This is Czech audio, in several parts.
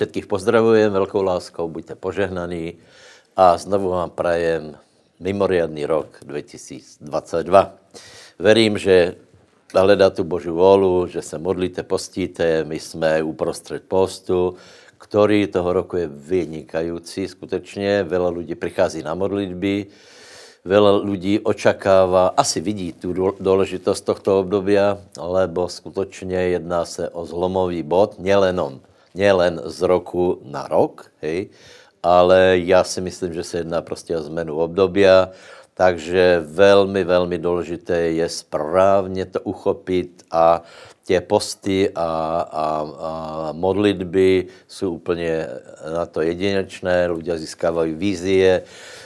všetkých pozdravujem velkou láskou, buďte požehnaní a znovu vám prajem mimoriadný rok 2022. Verím, že hledá tu Boží volu, že se modlíte, postíte, my jsme uprostřed postu, který toho roku je vynikající skutečně, veľa lidí přichází na modlitby, veľa lidí očakává, asi vidí tu důležitost tohto obdobia, lebo skutečně jedná se o zlomový bod, nielen, nielen z roku na rok, hej, ale já si myslím, že se jedná prostě o zmenu obdobia, takže velmi, velmi důležité je správně to uchopit a tě posty a, a, a modlitby jsou úplně na to jedinečné, lidé získávají vízie,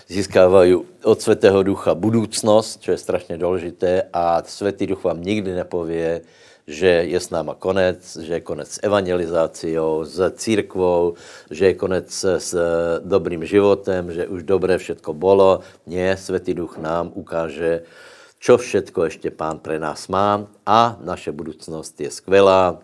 získávají od Svatého Ducha budoucnost, co je strašně důležité a Svatý Duch vám nikdy nepově, že je s náma konec, že je konec s evangelizáciou, s církvou, že je konec s dobrým životem, že už dobré všetko bolo. Nie, Světý Duch nám ukáže, čo všetko ještě Pán pre nás má a naše budoucnost je skvělá.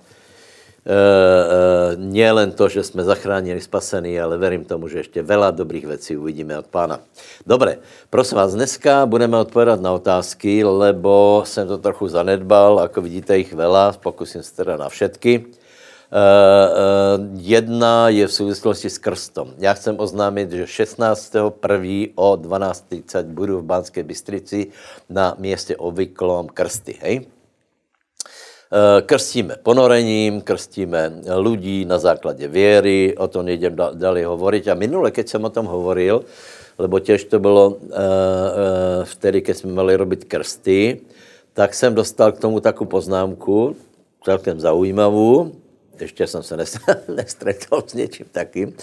E, e, nie len to, že jsme zachránili, spasení, ale verím tomu, že ještě veľa dobrých věcí uvidíme od pána. Dobre, prosím vás, dneska budeme odpovědat na otázky, lebo jsem to trochu zanedbal, jako vidíte jich veľa, pokusím se teda na všetky. E, e, jedna je v souvislosti s krstom. Já chcem oznámit, že 16.1. o 12.30 budu v Banské Bystrici na městě obvyklom krsty, hej? Eh, krstíme ponorením, krstíme lidí na základě věry, o tom nejdem dali hovoriť. A minule, keď jsem o tom hovoril, lebo těž to bylo uh, uh, vtedy, keď jsme měli robit krsty, tak jsem dostal k tomu takovou poznámku, celkem zaujímavou, ještě jsem se nestretol s něčím takým,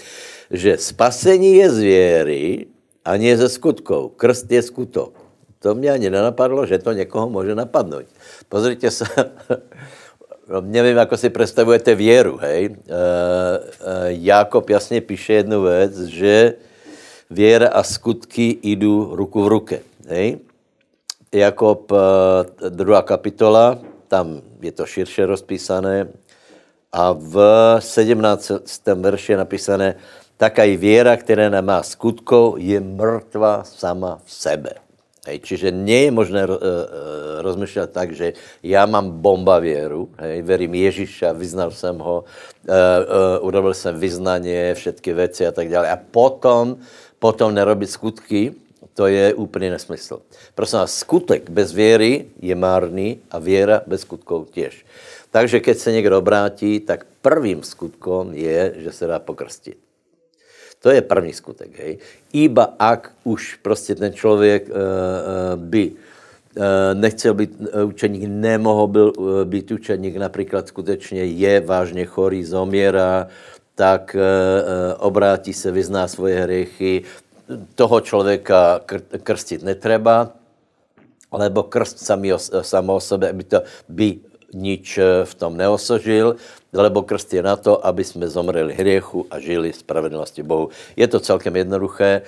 že spasení je z věry a nie ze skutkou. Krst je skutok. To mě ani nenapadlo, že to někoho může napadnout. Pozrite se, no, nevím, jak si představujete věru, hej. E, e, Jakob jasně píše jednu věc, že věra a skutky jdou ruku v ruce, hej. Jakob, e, druhá kapitola, tam je to širše rozpísané, a v 17. verši je napísané, taká i věra, která nemá skutkou, je mrtvá sama v sebe. Hej, čiže nie je možné uh, rozmýšlet tak, že já mám bomba věru, hej, verím Ježíša, vyznal jsem ho, uh, uh, urobil jsem vyznanie, všetky věci a tak dále. A potom, potom nerobit skutky, to je úplný nesmysl. Prosím vás, skutek bez věry je márný a věra bez skutkov těž. Takže keď se někdo obrátí, tak prvým skutkom je, že se dá pokrstit. To je první skutek. Hej. Iba ak už prostě ten člověk uh, by uh, nechcel být učeník, nemohl byl být učeník, například skutečně je vážně chorý, zomiera, tak obrátí se, vyzná svoje hriechy, toho člověka kr- krstit netreba, lebo krst samý o, samo o sebe by to by nič v tom neosožil, lebo krst je na to, aby jsme zomreli hriechu a žili spravedlnosti Bohu. Je to celkem jednoduché.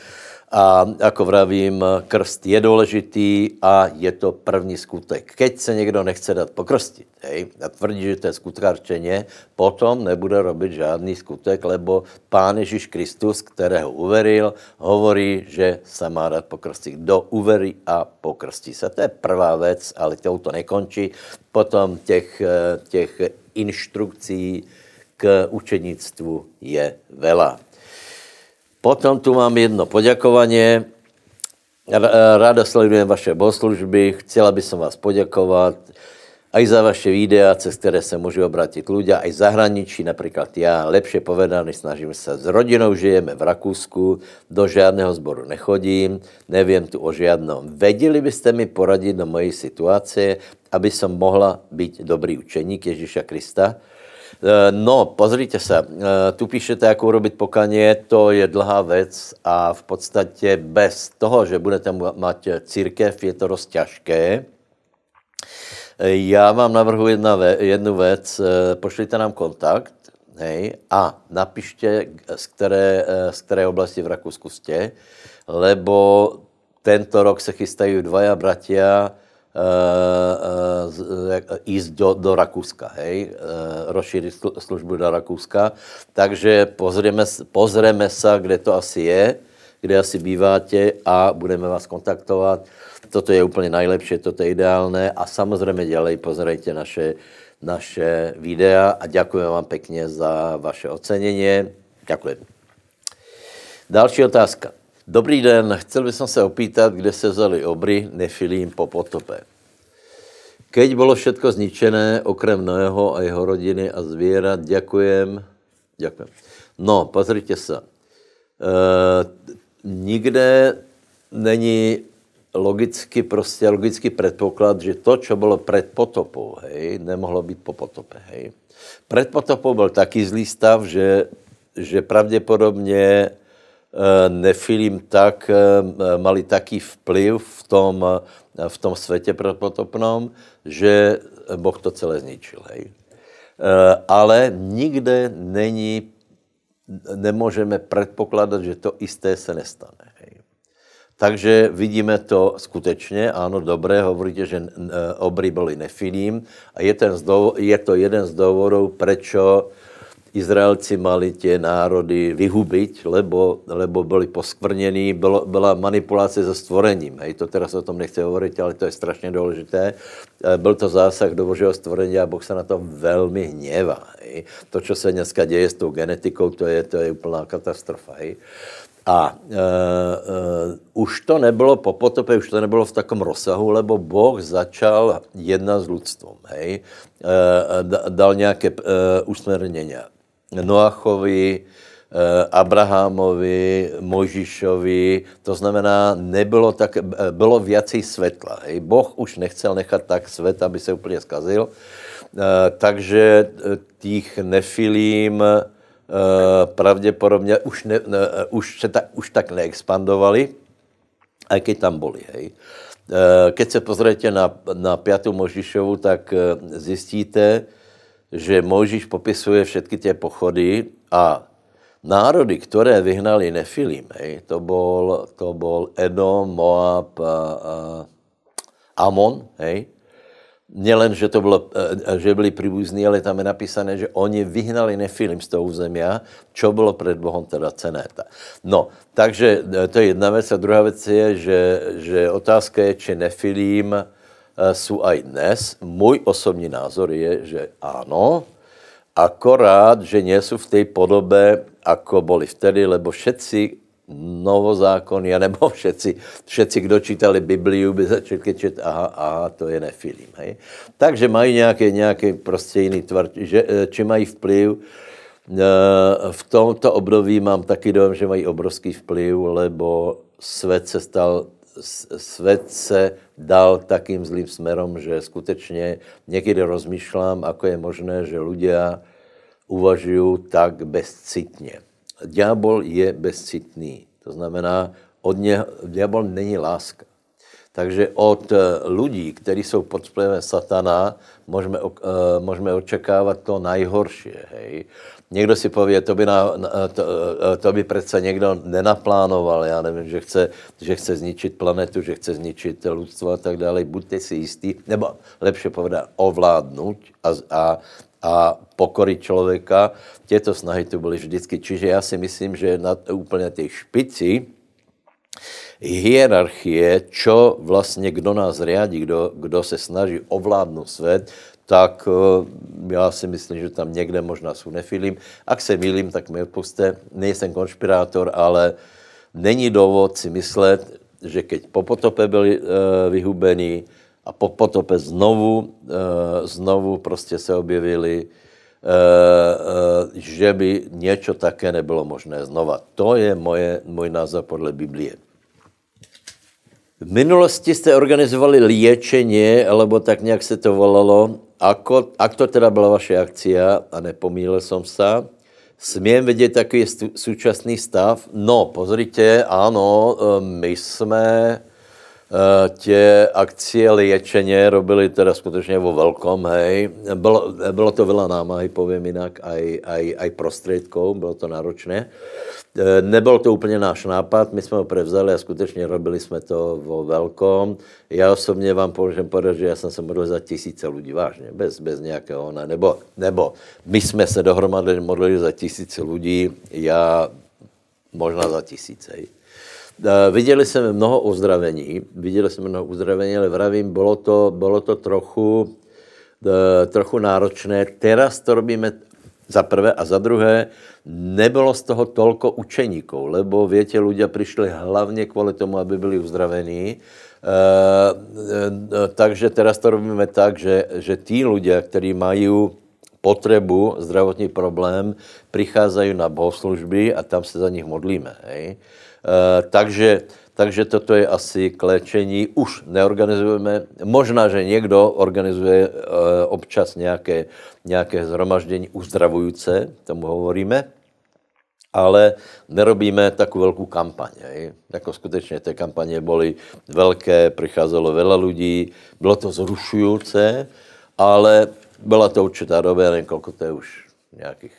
A jako vravím, krst je důležitý a je to první skutek. Keď se někdo nechce dát pokrstit hej, a tvrdí, že to je skutkarčeně, potom nebude robit žádný skutek, lebo Pán Ježíš Kristus, kterého uveril, hovorí, že se má dát pokrstit. Kdo uverí a pokrstí se. To je prvá věc, ale to to nekončí. Potom těch, těch instrukcí k učenictvu je vela. Potom tu mám jedno poděkování. Ráda sledujem vaše bohoslužby. Chcela by som vás poděkovat aj za vaše videa, cez které se můžu obrátit ľudia, aj zahraničí, například já, lepše povedaný, snažím se, s rodinou žijeme v Rakúsku, do žádného zboru nechodím, nevím tu o žádnom. Vedeli byste mi poradit do mojej situace, aby som mohla být dobrý učeník Ježíša Krista? Eh, no, pozrite se, eh, tu píšete, jak urobit pokaně, to je dlhá věc a v podstatě bez toho, že budete mít církev, je to dost těžké. Eh, já vám navrhu jedna ve, jednu věc, pošlite nám kontakt hej, a napište, z které, z které oblasti v Rakousku jste, lebo tento rok se chystají dvaja bratia, ísť do, do Rakúska, hej, rozšířit službu do Rakúska. Takže pozrieme, pozrieme sa, kde to asi je, kde asi býváte a budeme vás kontaktovat. Toto je úplně najlepší, toto je ideálné a samozřejmě ďalej pozerajte naše, naše videa a děkujeme vám pěkně za vaše ocenění. Děkuji. Další otázka. Dobrý den, chcel bych se opýtat, kde se vzali obry nefilím po potope. Keď bylo všetko zničené, okrem Noého a jeho rodiny a zvířat, děkujem. Děkujem. No, pozrite se. E, nikde není logicky, prostě logický předpoklad, že to, co bylo před potopou, hej, nemohlo být po potope, hej. Před potopou byl taký zlý stav, že, že pravděpodobně Eh, nefilím tak, eh, mali taký vplyv v tom, eh, v tom světě predpotopnom, že Boh to celé zničil. Hej. Ale nikde není, nemůžeme předpokládat, že to isté se nestane. Hej. Takže vidíme to skutečně, ano, dobré, hovoríte, že obry byly nefilím a je, ten je to jeden z důvodů, prečo Izraelci mali tě národy vyhubiť, lebo, lebo byli poskvrnění, bylo, byla manipulace se stvorením. Hej, to teda se o tom nechci hovorit, ale to je strašně důležité. Eh, byl to zásah do božího stvorení a Boh se na to velmi hněvá. Hej. To, co se dneska děje s tou genetikou, to je, to je úplná katastrofa. Hej. A uh, uh, už to nebylo po potope, už to nebylo v takom rozsahu, lebo Boh začal jedna s lidstvom, hej. Uh, dal nějaké uh, usměrnění. Noachovi, eh, Abrahamovi, Možišovi, to znamená, nebylo tak, eh, bylo věcí světla. Boh už nechcel nechat tak svět, aby se úplně zkazil, eh, takže těch nefilím pravděpodobně už, ne, už, se tak, už tak neexpandovali, a keď tam byli. Hej. Se pozriete na, na pětou Možišovu, tak zjistíte, že Mojžíš popisuje všechny ty pochody a národy, které vyhnali Nefilim, hej, to bol, to bol Edom, Moab a, a Amon, hej, Nielen, že, to bylo, e, že byli příbuzní, ale tam je napísané, že oni vyhnali Nefilim z toho územia, čo bylo před Bohem teda cené. No, takže e, to je jedna věc. A druhá věc je, že, že otázka je, či Nefilim, jsou aj dnes. Můj osobní názor je, že ano, akorát, že nejsou v té podobě, ako boli vtedy, lebo všetci novozákony, nebo všetci, všetci, kdo čítali Bibliu, by začali čet, aha, aha, to je nefilim. Hej? Takže mají nějaký, nějaký prostě jiný tvar, že, eh, či mají vplyv. Eh, v tomto období mám taky dojem, že mají obrovský vplyv, lebo svět se stal svět se dal takým zlým směrem, že skutečně někdy rozmýšlám, ako je možné, že ľudia uvažují tak bezcitně. Diabol je bezcitný. To znamená, od něho, diabol není láska. Takže od lidí, kteří jsou pod vplyvem satana, můžeme, můžeme očekávat to nejhorší. Hej. Někdo si pově, to by, na, to, to by přece někdo nenaplánoval, já nevím, že chce, že chce zničit planetu, že chce zničit lidstvo a tak dále. Buďte si jistí, nebo lepše povedat, ovládnout a, a, a pokorit člověka. Těto snahy tu byly vždycky. Čiže já si myslím, že na úplně té špici hierarchie, čo vlastně kdo nás riadí, kdo, kdo se snaží ovládnout svět, tak eh, já si myslím, že tam někde možná jsou nefilím. Ak se mýlím, tak mi odpuste. Nejsem konšpirátor, ale není důvod si myslet, že keď po potope byli e, vyhubení a po potope znovu, e, znovu prostě se objevili, e, e, že by něco také nebylo možné znova. To je moje, můj názor podle Biblie. V minulosti jste organizovali léčení, alebo tak nějak se to volalo. Ako, ak to teda byla vaše akcia, a nepomílil jsem se, smím vidět takový současný stav? No, pozrite, ano, my jsme tě akcie liečeně robili teda skutečně vo velkom, hej. Bylo, bylo to veľa námahy, povím jinak, aj, aj, aj prostředkou, bylo to náročné. E, nebyl to úplně náš nápad, my jsme ho prevzali a skutečně robili jsme to vo velkom. Já osobně vám můžem povedat, že já jsem se modlil za tisíce lidí, vážně, bez, bez nějakého, ne, nebo, nebo my jsme se dohromady modlili za tisíce lidí, já možná za tisíce. Eh, viděli jsme mnoho uzdravení, viděli jsme mnoho uzdravení, ale vravím, bylo to, bylo to trochu, eh, trochu náročné. Teraz to robíme za prvé a za druhé, nebylo z toho tolko učeníků, lebo větě, ľudia přišli hlavně kvůli tomu, aby byli uzdravení. E, e, takže teraz to robíme tak, že, že tí ľudia, kteří mají potřebu, zdravotní problém, přicházejí na bohoslužby a tam se za nich modlíme. Hej. Eh, takže, takže toto je asi k léčení. Už neorganizujeme. Možná, že někdo organizuje eh, občas nějaké, nějaké zhromaždění uzdravující, tomu hovoríme, ale nerobíme takovou velkou kampaň. Je. Jako skutečně ty kampaně byly velké, přicházelo veľa lidí, bylo to zrušující, ale byla to určitá doba, nevím, kolko to je už nějakých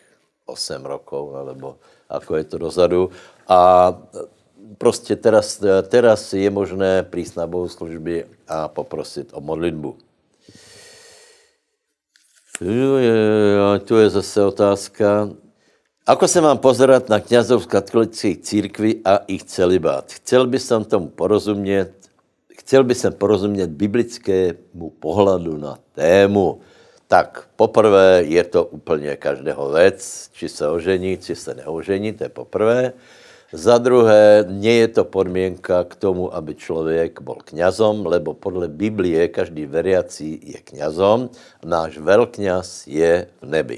8 rokov, alebo ako je to dozadu. A prostě teraz, teraz je možné prísť na bohoslužby a poprosit o modlitbu. Tu je zase otázka. Ako se mám pozerať na kňazov z katolické církvy a ich celibát? Chcel by som tomu porozumět, chcel by som porozumět biblickému pohledu na tému. Tak poprvé je to úplně každého věc, či se ožení, či se neožení, to je poprvé. Za druhé, nie je to podmienka k tomu, aby člověk byl kňazom, lebo podle Biblie každý veriací je kňazom, náš veľkňaz je v nebi.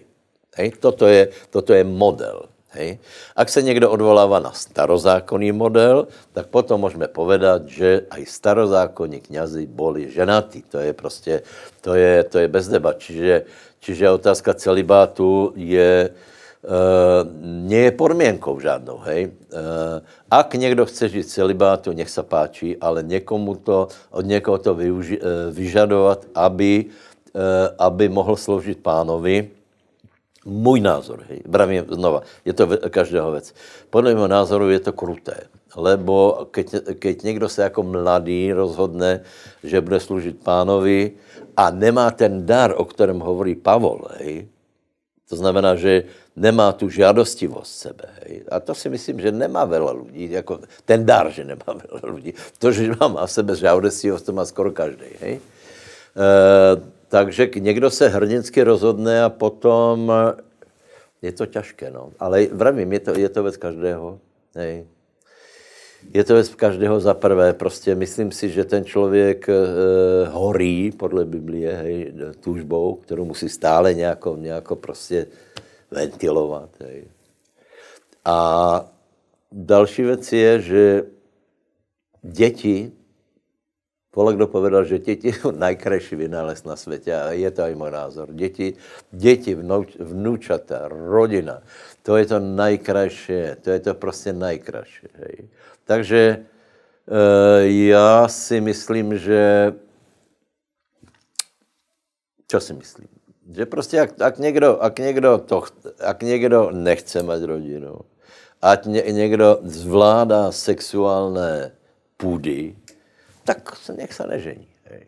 Hej? Toto, je, toto je model. Hej. Ak se někdo odvolává na starozákonný model, tak potom můžeme povedat, že aj starozákonní kňazi boli ženatí. To je prostě, to je, to je bez debat. Čiže, čiže otázka celibátu je, nie je podmienkou žádnou, hej. Uh, ak někdo chce žít celibátu, nech se páči, ale někomu to, od někoho to využi, uh, vyžadovat, aby, aby mohl sloužit pánovi, můj názor, hej, bravím znova, je to každého věc. Podle mého názoru je to kruté, lebo keď, keď někdo se jako mladý rozhodne, že bude sloužit pánovi a nemá ten dar, o kterém hovorí Pavol, hej, to znamená, že nemá tu žádostivost sebe. Hej. A to si myslím, že nemá veľa lidí. Jako ten dar, že nemá veľa lidí. To, že má v sebe žádostivost, to má skoro každý. Hej. E, takže někdo se hrdinsky rozhodne a potom je to těžké, no. Ale vravím, je to, je to věc každého. Hej. Je to věc každého za prvé. Prostě myslím si, že ten člověk e, horí podle Biblie hej, tužbou, kterou musí stále nějako, nějako prostě ventilovat. Hej. A další věc je, že děti Vole, kdo povedal, že děti jsou nejkrajší vynález na světě a je to i můj názor. Děti, děti vnouč, vnúčata, rodina, to je to nejkrajší, to je to prostě nejkrajší. Hej. Takže e, já si myslím, že čo si myslím? Že prostě, ak, ak, někdo, ak, někdo to, ak někdo nechce mít rodinu, ať ně, někdo zvládá sexuálné půdy, tak nech se nežení. Hej.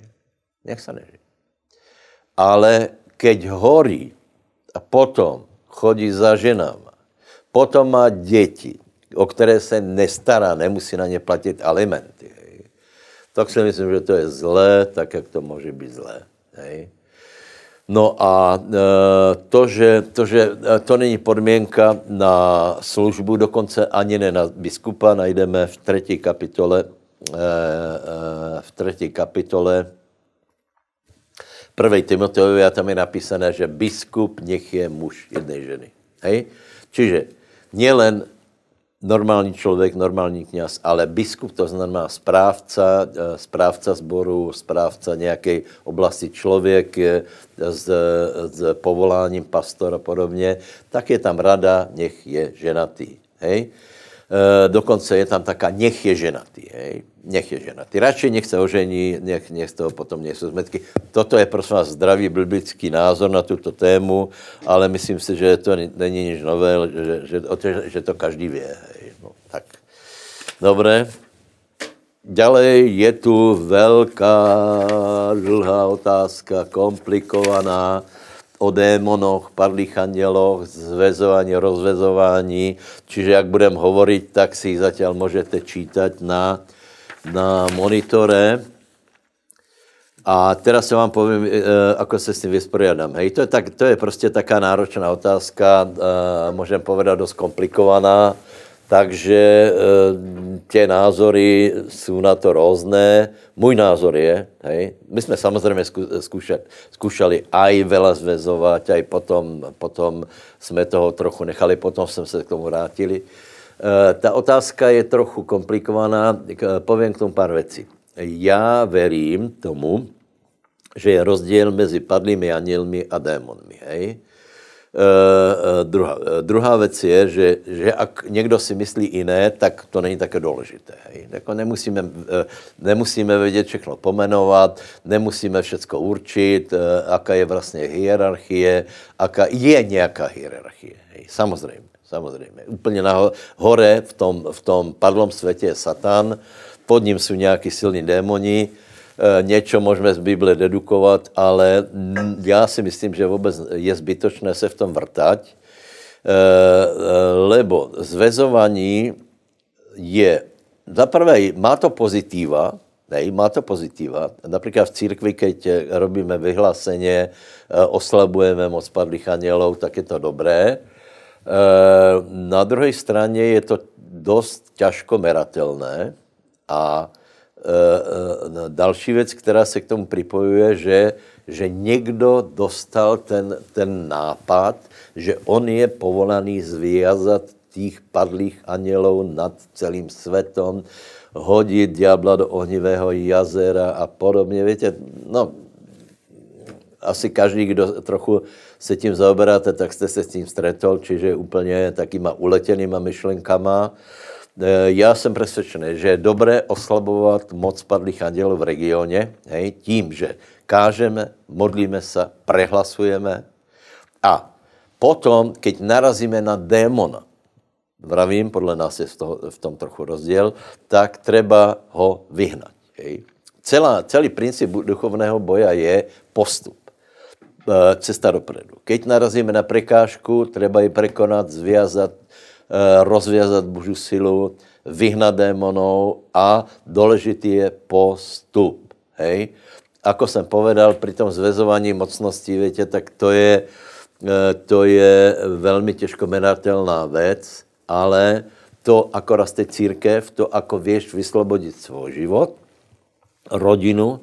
Nech se nežení. Ale keď horí a potom chodí za ženama, potom má děti, o které se nestará, nemusí na ně platit alimenty, hej. tak si myslím, že to je zlé, tak jak to může být zlé. Hej. No a e, to, že, to, že e, to není podmínka na službu, dokonce ani ne na biskupa, najdeme v třetí kapitole eh, v třetí kapitole prvej Timoteovi a tam je napísané, že biskup nech je muž jedné ženy. Hej? Čiže nielen normální člověk, normální kněz, ale biskup, to znamená správca, eh, správca zboru, správca nějaké oblasti člověk s, s povoláním pastora a podobně, tak je tam rada, nech je ženatý. Hej? E, dokonce je tam taká, nech je ženatý, hej? nech je ženatý. Radši nech se ožení, nech, nech z toho potom nejsou zmetky. Toto je prosím vás zdravý biblický názor na tuto tému, ale myslím si, že to není nic nové, že, že, že, že to každý ví. No, tak. Dobré. Ďalej je tu velká, dlhá otázka, komplikovaná o démonoch, padlých anděloch, zvezování, rozvezování. Čiže jak budem hovoriť, tak si zatiaľ můžete čítať na, na monitore. A teraz se vám povím, e, ako se s tím vysporiadám. Hej, to je, tak, to je prostě taká náročná otázka, e, můžem povedat dost komplikovaná, takže tě názory jsou na to různé. Můj názor je, hej, my jsme samozřejmě zkoušeli, zkoušeli aj vela zvezovat, aj potom, potom jsme toho trochu nechali, potom jsme se k tomu vrátili. E, ta otázka je trochu komplikovaná, povím k tomu pár věcí. Já verím tomu, že je rozdíl mezi padlými anielmi a démonmi, hej. Uh, uh, druhá, uh, druhá věc je, že, že ak někdo si myslí jiné, tak to není také důležité. Hej. Jako nemusíme, nemusíme vědět všechno pomenovat, nemusíme všechno určit, aká je vlastně hierarchie, aká je nějaká hierarchie. Hej. Samozřejmě, samozřejmě. Úplně nahoře v tom, v tom padlom světě je Satan, pod ním jsou nějaký silní démoni, Eh, něco můžeme z Bible dedukovat, ale já si myslím, že vůbec je zbytočné se v tom vrtať, eh, eh, lebo zvezování je, zaprvé má to pozitiva, ne, má to pozitiva. Například v církvi, keď robíme vyhláseně, oslabujeme moc padlých anielov, tak je to dobré. Na druhé straně je to dost těžko meratelné a Eh, eh, další věc, která se k tomu připojuje, že, že někdo dostal ten, ten nápad, že on je povolaný zvězat těch padlých anělů nad celým světem, hodit diabla do ohnivého jazera a podobně. Víte, no, asi každý, kdo trochu se tím zaoberáte, tak jste se s tím stretol, čiže úplně takýma uletěnýma myšlenkama. Eh, já jsem přesvědčený, že je dobré oslabovat moc padlých andělů v regioně hej, tím, že kážeme, modlíme se, prehlasujeme a potom, keď narazíme na démona, vravím, podle nás je v, toho, v tom trochu rozdíl, tak treba ho vyhnat. Hej. Celá, celý princip duchovného boja je postup eh, cesta dopredu. Keď narazíme na prekážku, treba ji prekonat, zviazat, Eh, rozvězat Boží silu, vyhnat démonů a důležitý je postup. Hej? Ako jsem povedal, při tom zvezování mocností, víte, tak to je, eh, to je velmi těžko menatelná věc, ale to, ako raste církev, to, ako věš vyslobodit svůj život, rodinu,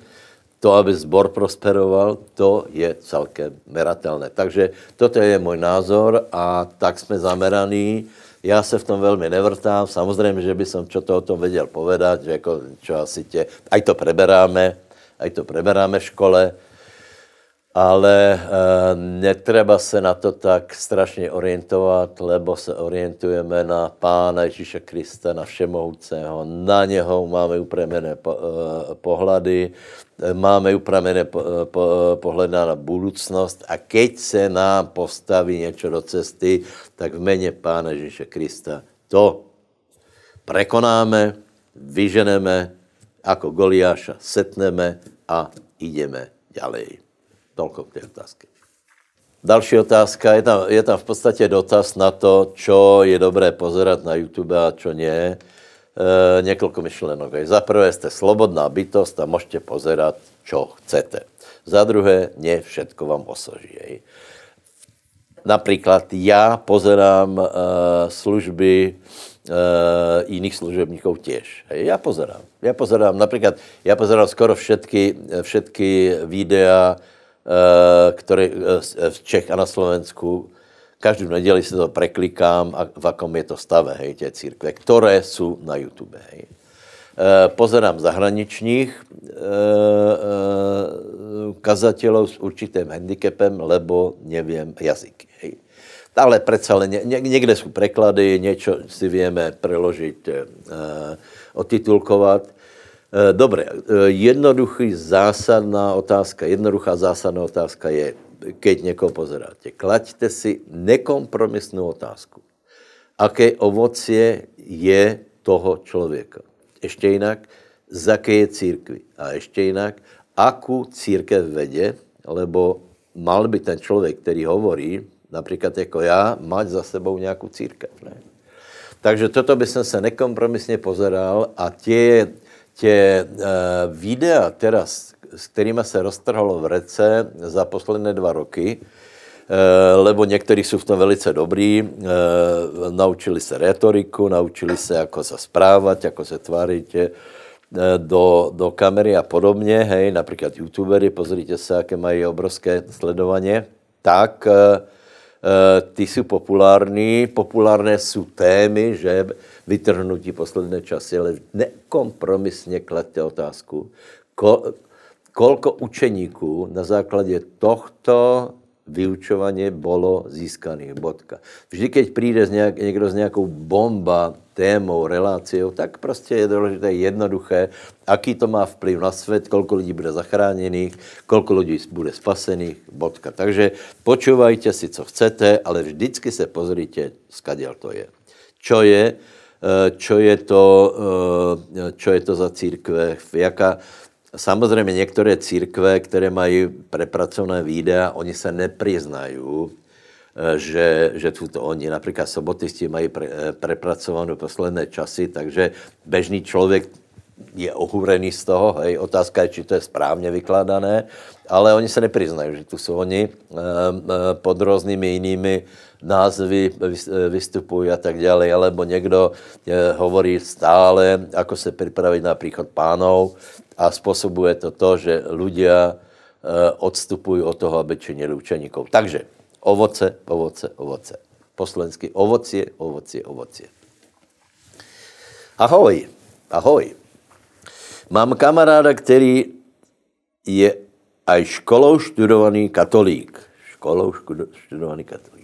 to, aby zbor prosperoval, to je celkem meratelné. Takže toto je můj názor a tak jsme zameraní já se v tom velmi nevrtám. Samozřejmě, že by som čo to o tom věděl povedat, že jako, čo asi tě, aj to preberáme, aj to preberáme v škole, ale e, netreba se na to tak strašně orientovat, lebo se orientujeme na Pána Ježíše Krista, na Všemohoucého, na něho máme upremené po, e, pohlady, máme upravené po, po, pohled na budoucnost a keď se nám postaví něco do cesty, tak v jméně Pána Ježíše Krista to prekonáme, vyženeme, jako Goliáša setneme a jdeme ďalej. Tolko k té otázky. Další otázka, je tam, je tam v podstatě dotaz na to, čo je dobré pozerat na YouTube a čo nie. E, několik myšlenok. Za prvé jste slobodná bytost a můžete pozerat, čo chcete. Za druhé, ne všetko vám osoží. Například já pozerám uh, služby jiných služebníků těž. Hej. Já pozerám. Já pozerám například, já pozerám skoro všetky, všetky videa, uh, které uh, v Čech a na Slovensku Každou neděli si to preklikám, a v akom je to stave, hej, tě církve, které jsou na YouTube, hej. E, pozerám zahraničních e, e, kazatelů s určitým handicapem, lebo nevím jazyky. Hej. ale len ně, někde jsou preklady, něco si vieme preložit, e, otitulkovat. E, dobre, jednoduchý zásadná otázka, jednoduchá zásadná otázka je, keď někoho pozeráte, klaďte si nekompromisnou otázku. Aké ovocie je toho člověka? Ještě jinak, z jaké je církvy? A ještě jinak, akú církev vede, lebo mal by ten člověk, který hovorí, například jako já, mať za sebou nějakou církev. Ne? Takže toto by jsem se nekompromisně pozeral a tě, tě uh, videa teraz, s kterými se roztrhalo v rece za posledné dva roky, uh, lebo někteří jsou v tom velice dobrý, uh, naučili se retoriku, naučili se, jako se správat, jako se tvářit, Eh, do, do kamery a podobně, hej, například youtubery, pozrite se, jaké mají obrovské sledování, tak ty jsou populární, populárné jsou témy, že vytrhnutí posledné časy, ale nekompromisně kladte otázku, kol, kolko učeníků na základě tohto vyučování bylo získaných. Bodka. Vždy, keď přijde nějak, někdo s nějakou bomba, témou, reláciou, tak prostě je důležité jednoduché, aký to má vplyv na svět, kolko lidí bude zachráněných, kolko lidí bude spasených, bodka. Takže počúvajte si, co chcete, ale vždycky se pozrite, skaděl to je. Čo je, eh, čo je to, eh, čo je to za církve, jaká, Samozřejmě některé církve, které mají prepracované videa, oni se nepriznají, eh, že, že to oni, například sobotisti mají pre, eh, prepracované posledné časy, takže bežný člověk je ohurený z toho, hej, otázka je, či to je správně vykládané, ale oni se nepriznají, že tu jsou oni eh, pod různými jinými názvy vystupují a tak dále, alebo někdo hovorí stále, ako se připravit na příchod pánov, a způsobuje to to, že ľudia eh, odstupují od toho, aby činili učeníkov. Takže ovoce, ovoce, ovoce. Poslensky ovocie, ovocie, ovocie. Ahoj, ahoj. Mám kamaráda, který je aj školou študovaný katolík. Školou študovaný katolík.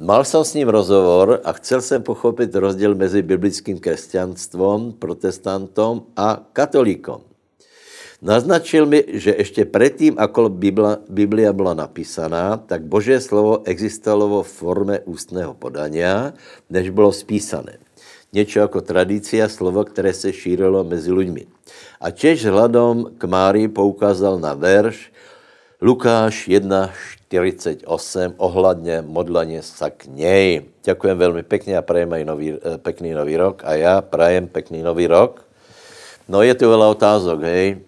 Mal jsem s ním rozhovor a chcel jsem pochopit rozdíl mezi biblickým křesťanstvom, protestantom a katolíkom. Naznačil mi, že ještě předtím, ako Biblia, byla napísaná, tak Boží slovo existovalo v formě ústného podania, než bylo spísané. Něco jako tradícia, slovo, které se šířilo mezi lidmi. A těž hladom k Márii poukázal na verš Lukáš 1.48 ohledně modlení sa k něj. Děkujem velmi pěkně a prajem aj nový, eh, pekný nový rok. A já prajem pekný nový rok. No je tu veľa otázok, hej.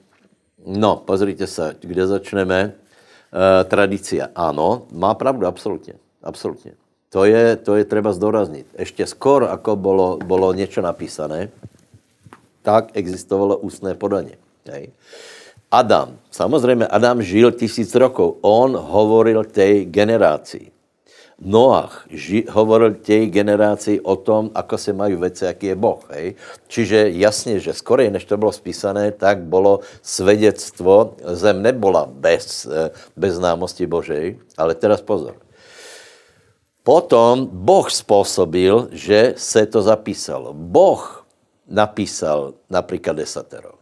No, pozrite se, kde začneme. E, eh, tradicia. Ano, má pravdu, absolutně. Absolutně. To je, to je třeba zdoraznit. Ještě skoro, ako bolo, bolo něco napísané, tak existovalo ústné podaně. Hej. Adam, samozřejmě Adam žil tisíc rokov. On hovoril té generaci. Noach ži, hovoril těch generací o tom, ako se mají věci, jaký je Boh. Hej? Čiže jasně, že skorej, než to bylo spísané, tak bylo svědectvo, zem nebola bez, eh, bez známosti Božej, ale teraz pozor. Potom Boh způsobil, že se to zapísalo. Boh napísal například desatero.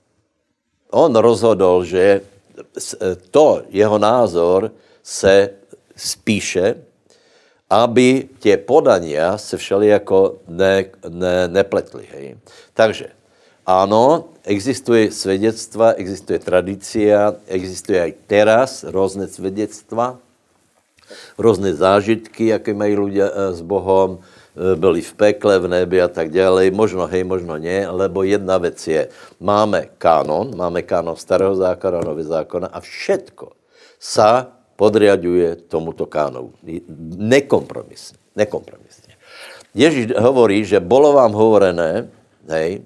On rozhodl, že to, jeho názor se spíše aby tě podania se všeli jako ne, ne, nepletly. Hej. Takže ano, existuje svědectva, existuje tradicia, existuje i teraz různé svědectva, různé zážitky, jaké mají lidé eh, s Bohem, byli v pekle, v nebi a tak dále. Možno hej, možno ne, lebo jedna věc je, máme kanon, máme kanon starého zákona, nový zákona a všetko sa podriaduje tomuto kánovu. Nekompromisně. Nekompromisně. Ježíš hovorí, že bolo vám hovorené, hej,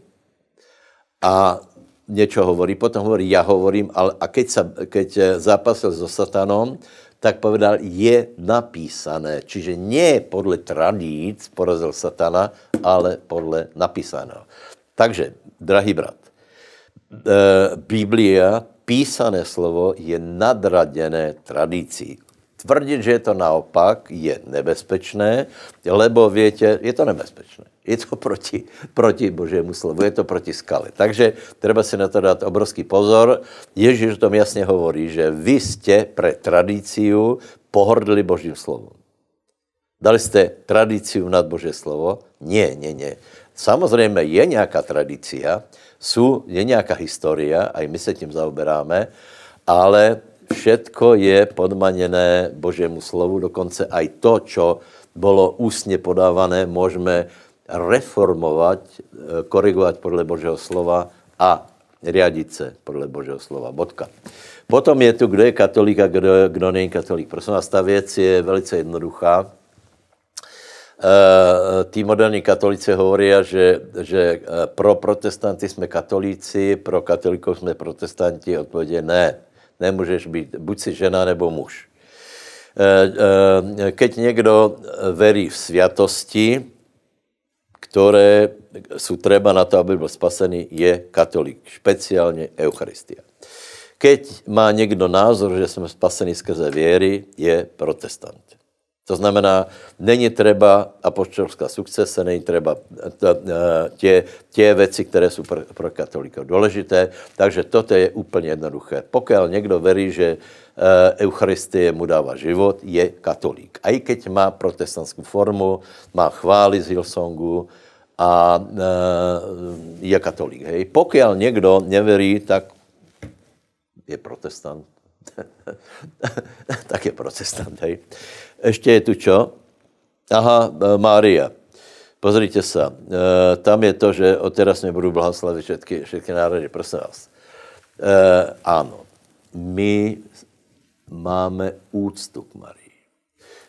a něco hovorí, potom hovorí, já hovorím, ale a keď, sa, keď zápasil so satanom, tak povedal, je napísané. Čiže nie podle tradíc porazil satana, ale podle napísaného. Takže, drahý brat, e, Biblia písané slovo je nadraděné tradicí. Tvrdit, že je to naopak, je nebezpečné, lebo větě, je to nebezpečné. Je to proti, proti Božímu slovu, je to proti skale. Takže treba si na to dát obrovský pozor. Ježíš tom jasně hovorí, že vy jste pre tradíciu pohrdli Božím slovom. Dali jste tradíciu nad Boží slovo? Nie, nie, nie. Samozřejmě je nějaká tradícia, jsou, je nějaká historia, a my se tím zaoberáme, ale všetko je podmaněné Božému slovu, dokonce aj to, čo bylo ústně podávané, můžeme reformovat, eh, korigovat podle Božího slova a riadit se podle Božího slova. Bodka. Potom je tu, kdo je katolík a kdo, kdo není katolík. Prosím vás, ta věc je velice jednoduchá. Uh, tí moderní katolíci hovorí, že, že uh, pro protestanty jsme katolíci, pro katolíkov jsme protestanti. Odpověď je ne. Nemůžeš být buď si žena nebo muž. Uh, keď někdo verí v sviatosti, které jsou třeba na to, aby byl spasený, je katolík, speciálně Eucharistia. Keď má někdo názor, že jsme spaseni skrze věry, je protestant. To znamená, není třeba apoštolská sukcese, není třeba tě, tě věci, které jsou pro, pro katolíka důležité. Takže toto je úplně jednoduché. Pokud někdo verí, že Eucharistie mu dává život, je katolík. A i keď má protestantskou formu, má chvály z Hillsongu, a e, je katolík. Hej. Pokud někdo neverí, tak je protestant. tak je protestant. Hej. Ještě je tu čo? Aha, e, Mária. Pozrite se, e, tam je to, že od teraz nebudu blahoslavit všetky, všetky národy, prosím vás. E, ano, my máme úctu k Marii.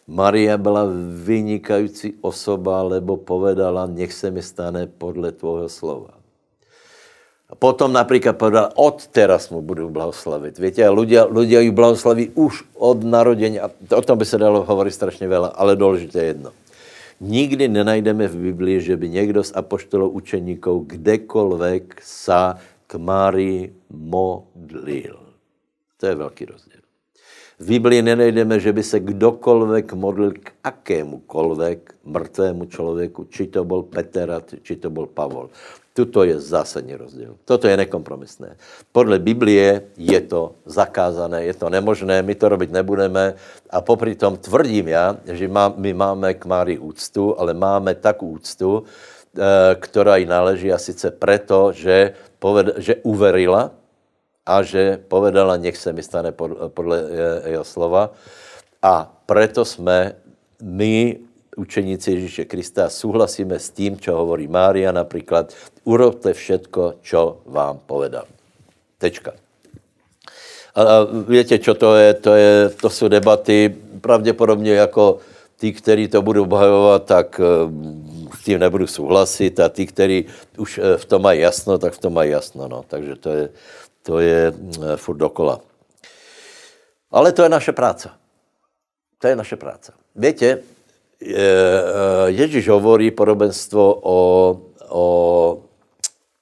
Maria byla vynikající osoba, lebo povedala, nech se mi stane podle tvojho slova. A potom například povedala, od teraz mu budu blahoslavit. Víte, ľudia, ľudia ju blahoslaví už od narodení. A o tom by se dalo hovorit strašně veľa, ale důležité je jedno. Nikdy nenajdeme v Biblii, že by někdo z apoštolov učeníkov kdekoľvek sa k Márii modlil. To je velký rozdíl. V Biblii nenajdeme, že by se kdokoliv modlil k akémukoľvek mrtvému člověku, či to byl Peter, či to byl Pavol. Tuto je zásadní rozdíl. Toto je nekompromisné. Podle Biblie je to zakázané, je to nemožné, my to robit nebudeme a popri tom tvrdím já, že má, my máme k Mári úctu, ale máme tak úctu, e, která jí náleží a sice proto, že, poved, že uverila, a že povedala, nech se mi stane podle jeho slova. A proto jsme my, učeníci Ježíše Krista, souhlasíme s tím, co hovorí Mária například, urobte všetko, co vám povedal. Tečka. A víte, co to je? To, je, to jsou debaty pravděpodobně jako ty, kteří to budou obhajovat, tak eh, s tím nebudu souhlasit a ty, kteří už eh, v tom mají jasno, tak v tom mají jasno. No. Takže to je, to je eh, furt dokola. Ale to je naše práce. To je naše práce. Víte, eh, Ježíš hovorí podobenstvo o, o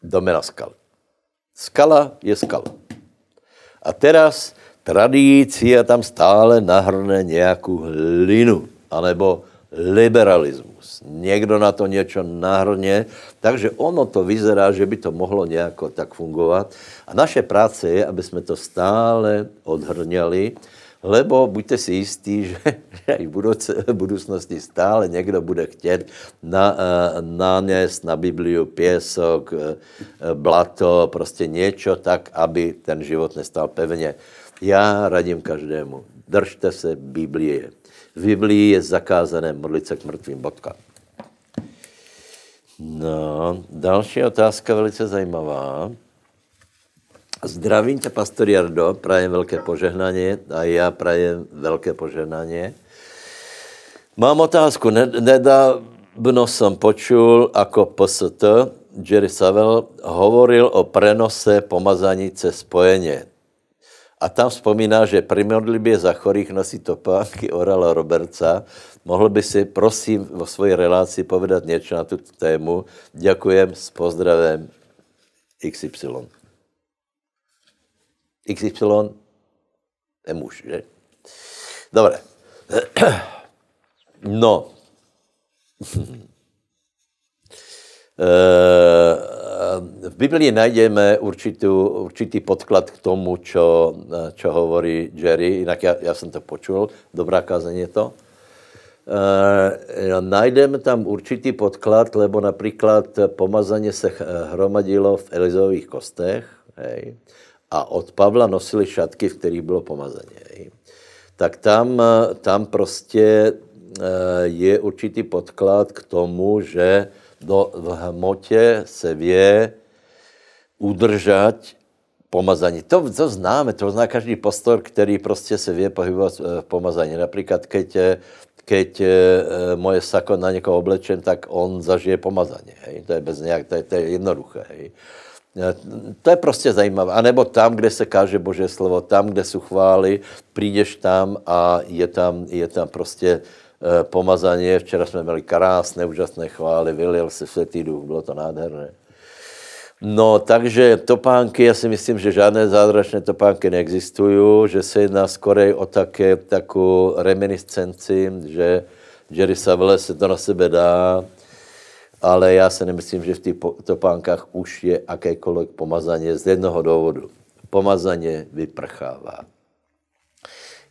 dome na skal. Skala je skala. A teraz tradícia tam stále nahrne nějakou hlinu, anebo liberalismus. Někdo na to něco nahrně, takže ono to vyzerá, že by to mohlo nějak tak fungovat. A naše práce je, aby jsme to stále odhrňali, lebo buďte si jistí, že, že i v budoucnosti stále někdo bude chtět na, eh, nanést na Bibliu pěsok, eh, blato, prostě něco tak, aby ten život nestal pevně. Já radím každému, držte se Biblie. V Biblii je zakázané modlit se k mrtvým bodka. No, další otázka velice zajímavá. Zdravím tě, pastor Jardo, prajem velké požehnání a já prajem velké požehnání. Mám otázku. Nedávno jsem počul, jako PST, Jerry Savell hovoril o prenose pomazání cez spojeně. A tam vzpomíná, že pri modlitbě za chorých nosí topánky Orala Roberta. Mohl by si, prosím, vo svojej relácii povedat něco na tu tému. Děkujem, s pozdravem XY. XY je muž, že? Dobré. No. V Biblii najdeme určitú, určitý podklad k tomu, čo, čo hovorí Jerry, jinak já, já jsem to počul, dobrá kázeň je to. E, najdeme tam určitý podklad, lebo například pomazaně se hromadilo v Elizových kostech, hej, a od Pavla nosili šatky, v kterých bylo pomazaně. Hej. Tak tam, tam prostě Eh, je určitý podklad k tomu, že do, v hmotě se vě udržať pomazání. To, to známe, to zná každý pastor, který prostě se vě pohybovat eh, v pomazání. Například, keď, eh, keď moje sako na někoho oblečen, tak on zažije pomazání. Hej? To je bez nějak, to je, to je jednoduché. Hej? To je prostě zajímavé. A nebo tam, kde se káže Bože slovo, tam, kde jsou chvály, přijdeš tam a je tam, je tam prostě Eh, pomazaně. Včera jsme měli krásné, úžasné chvály, vylil se světý duch, bylo to nádherné. No, takže topánky, já si myslím, že žádné zázračné topánky neexistují, že se jedná skorej o také takovou reminiscenci, že Jerry Savile se to na sebe dá, ale já se nemyslím, že v těch topánkách už je jakékoliv pomazaně z jednoho důvodu. Pomazaně vyprchává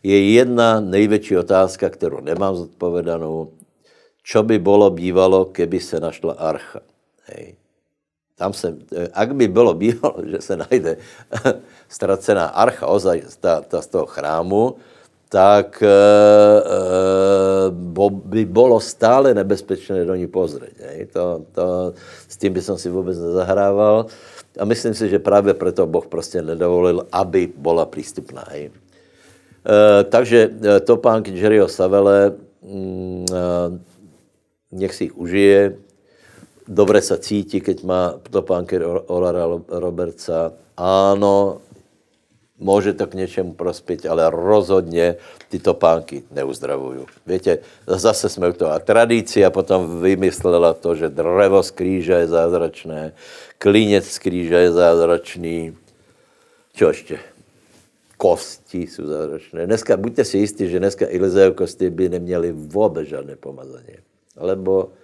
je jedna největší otázka, kterou nemám zodpovedanou. Čo by bylo bývalo, keby se našla archa? Hej. Tam se, ak by bylo bývalo, že se najde ztracená archa ozaj ta, ta z toho chrámu, tak e, bo, by bylo stále nebezpečné do ní. Hej. To, to, s tím by som si vůbec nezahrával. A myslím si, že právě proto Boh prostě nedovolil, aby byla přístupná. Hej. Eh, takže eh, topánky Jerryho Savele, mm, eh, nech si užije, dobre sa cíti, keď má topánky Olara Robertsa. Áno, může to k něčemu prospět, ale rozhodně ty topánky neuzdravují. Víte, zase jsme u toho. A tradícia potom vymyslela to, že drevo z kríže je zázračné, klinec z kríže je zázračný. Čo ještě? Kosti jsou zázračné. Dneska, buďte si jistí, že dneska Elizeho kosti by neměli vůbec žádné pomazání. Lebo,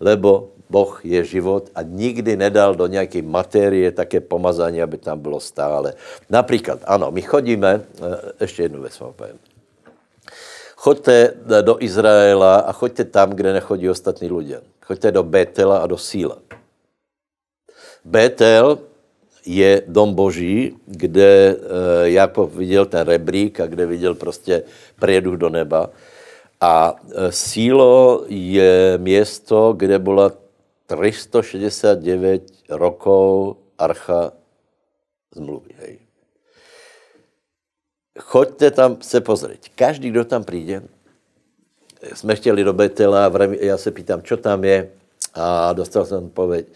lebo Boh je život a nikdy nedal do nějaké materie také pomazání, aby tam bylo stále. Například, ano, my chodíme, eh, ještě jednu věc vám povím. Choďte do Izraela a choďte tam, kde nechodí ostatní lidé. Choďte do Betela a do Síla. Betel je dom boží, kde Jakob viděl ten rebrík a kde viděl prostě prieduch do neba. A uh, sílo je město, kde byla 369 rokov archa zmluvy. Hej. Choďte tam se pozrieť. Každý, kdo tam přijde, jsme chtěli do Betela, já se pýtám, co tam je, a dostal jsem odpověď,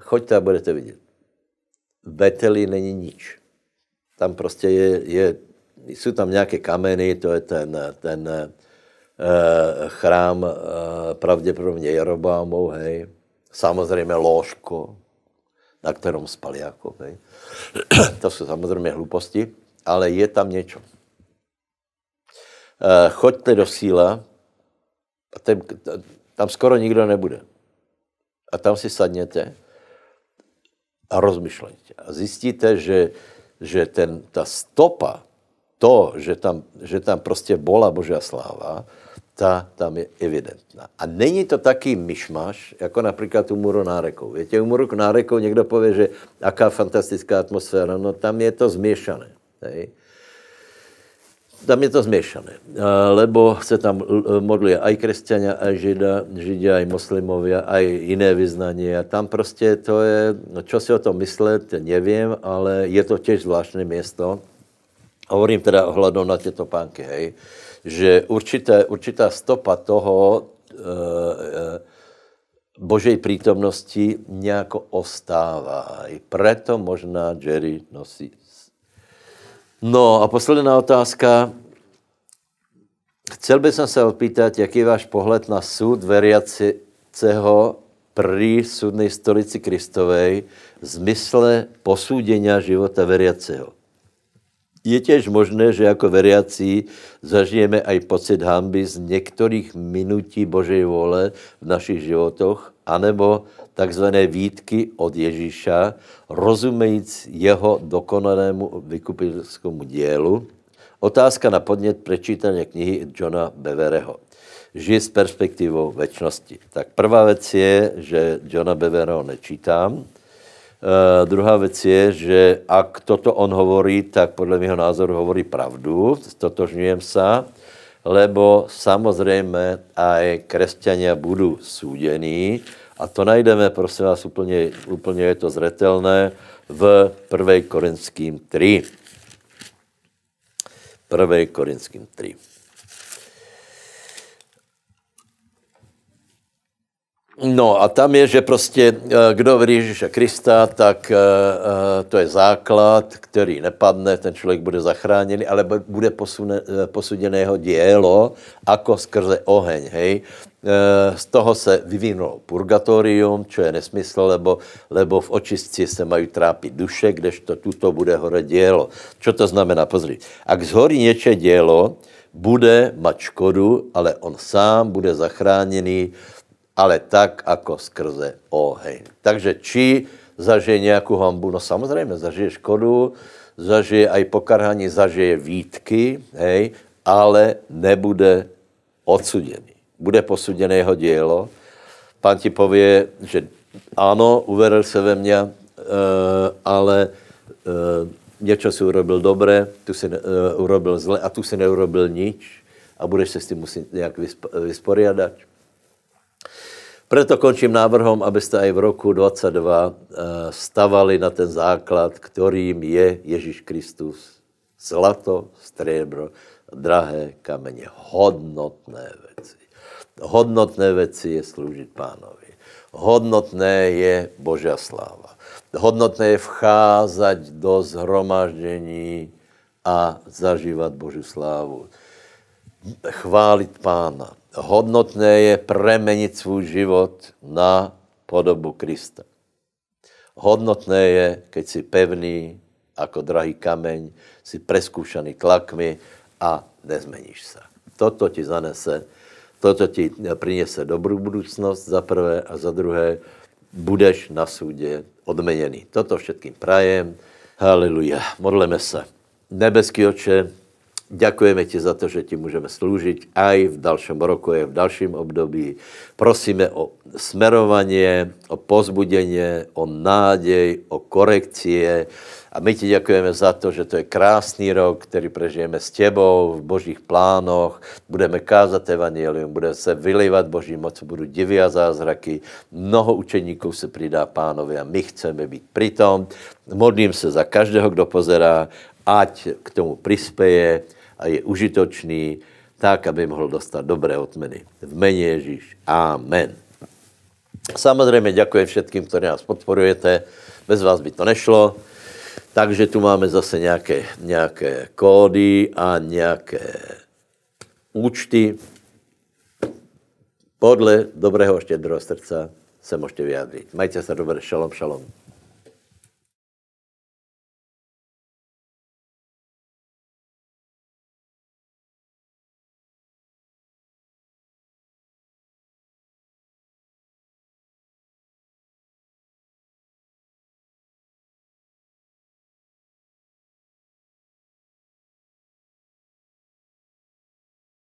choďte a budete vidět Beteli není nič. Tam prostě je, je jsou tam nějaké kameny, to je ten, ten uh, chrám uh, pravděpodobně Jerobámou, hej. Samozřejmě lóžko, na kterém spal Jakob, hej. to jsou samozřejmě hluposti, ale je tam něco. Uh, choďte do síla, a tam, tam skoro nikdo nebude. A tam si sadněte a rozmyšlejte. A zjistíte, že, že ten, ta stopa, to, že tam, že tam prostě bola Božia sláva, ta tam je evidentná. A není to taký myšmaš, jako například u Muru nárekou. Víte, u Muru nárekou někdo pově, že aká fantastická atmosféra, no tam je to zmiešané. Hej tam je to zmiešané, lebo se tam modlí aj křesťania, aj žida, židia, aj muslimovia, aj jiné vyznání. A tam prostě to je, čo si o tom myslet, nevím, ale je to těž zvláštné město. Hovorím teda ohledom na těto pánky, hej, že určité, určitá stopa toho e, e, Božej prítomnosti nějako ostává. I preto možná Jerry nosí No a posledná otázka. Chcel bych se opýtat, jaký je váš pohled na soud veriaceho pri súdnej stolici Kristovej v zmysle posúdenia života veriaceho. Je těž možné, že jako veriací zažijeme aj pocit hamby z některých minutí Božej vole v našich životoch, anebo takzvané výtky od Ježíša, rozumejíc jeho dokonalému vykupitelskému dílu. Otázka na podnět prečítání knihy Johna Bevereho. Žij s perspektivou večnosti. Tak prvá věc je, že Johna Bevereho nečítám, Uh, druhá věc je, že ak toto on hovorí, tak podle mého názoru hovorí pravdu, stotožňujem se, lebo samozřejmě aj křesťania budou súdení a to najdeme, prosím vás, úplně, úplně je to zretelné v 1. Korinským 3. 1. Korinským 3. No a tam je, že prostě eh, kdo věří Ježíše Krista, tak eh, eh, to je základ, který nepadne, ten člověk bude zachráněný, ale bude posuděné jeho dělo jako skrze oheň, hej. Z toho se vyvinulo purgatorium, čo je nesmysl, lebo, lebo v očistci se mají trápit duše, kdežto tuto bude hore dělo. Čo to znamená? Pozri, ak zhorí něče dělo, bude mať škodu, ale on sám bude zachráněný ale tak, jako skrze oheň. Takže či zažije nějakou hambu? No samozřejmě, zažije škodu, zažije aj pokarhání, zažije výtky, hej, ale nebude odsuděný. Bude posuděné jeho dílo. Pán ti pově, že ano, uvedl se ve mně, uh, ale uh, něco si urobil dobré, tu si uh, urobil zle a tu si neurobil nič a budeš se s tím muset nějak vysporiadat. Proto končím návrhom, abyste i v roku 22 eh, stavali na ten základ, kterým je Ježíš Kristus. Zlato, stříbro, drahé kameně, hodnotné věci. Hodnotné věci je sloužit pánovi. Hodnotné je Božá sláva. Hodnotné je vcházet do zhromaždění a zažívat Boží slávu. Chválit pána hodnotné je premenit svůj život na podobu Krista. Hodnotné je, keď si pevný, jako drahý kameň, si preskúšaný tlakmi a nezmeníš se. Toto ti zanese, toto ti prinese dobrou budoucnost za prvé a za druhé budeš na súdě odmeněný. Toto všetkým prajem. Haleluja. Modleme se. Nebeský oče, Děkujeme ti za to, že ti můžeme sloužit aj v dalším roku, aj v dalším období. Prosíme o smerování, o pozbudění, o nádej, o korekcie. A my ti děkujeme za to, že to je krásný rok, který prežijeme s tebou v božích plánoch. Budeme kázat evangelium, bude se vylivat boží moc, budou divy a zázraky. Mnoho učeníků se přidá pánovi a my chceme být pritom. Modlím se za každého, kdo pozerá, ať k tomu prispěje a je užitočný tak, aby mohl dostat dobré odmeny. V mene Ježíš. Amen. Samozřejmě děkuji všetkým, kteří nás podporujete. Bez vás by to nešlo. Takže tu máme zase nějaké, nějaké kódy a nějaké účty. Podle dobrého štědrého srdca se můžete vyjádřit. Majte se dobře. Šalom, šalom.